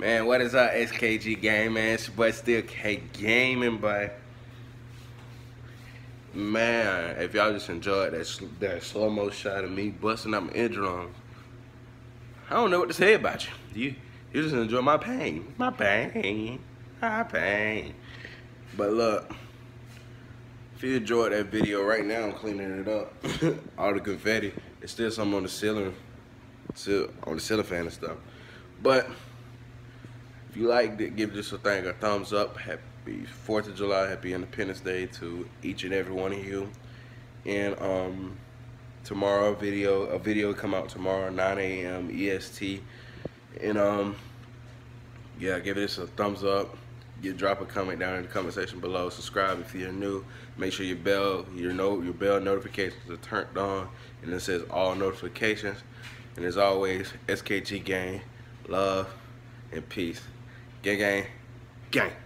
Man, what is up, SKG Gang, man? It's your boy Steel K Gaming, but man, if y'all just enjoyed that that slow mo shot of me busting out my eardrums, I don't know what to say about you. You you just enjoy my pain, my pain, my pain. But look, if you enjoyed that video right now, I'm cleaning it up. All the confetti, it's still some on the ceiling, still on the fan and stuff. But if you liked it, give this a thing a thumbs up. Happy 4th of July, happy Independence Day to each and every one of you. And um, tomorrow video, a video come out tomorrow, 9 a.m. EST. And um, yeah, give this a thumbs up. You drop a comment down in the comment section below. Subscribe if you're new. Make sure your bell, your note, your bell notifications are turned on, and it says all notifications. And as always, SKG gang, love and peace. Gang, gang, gang.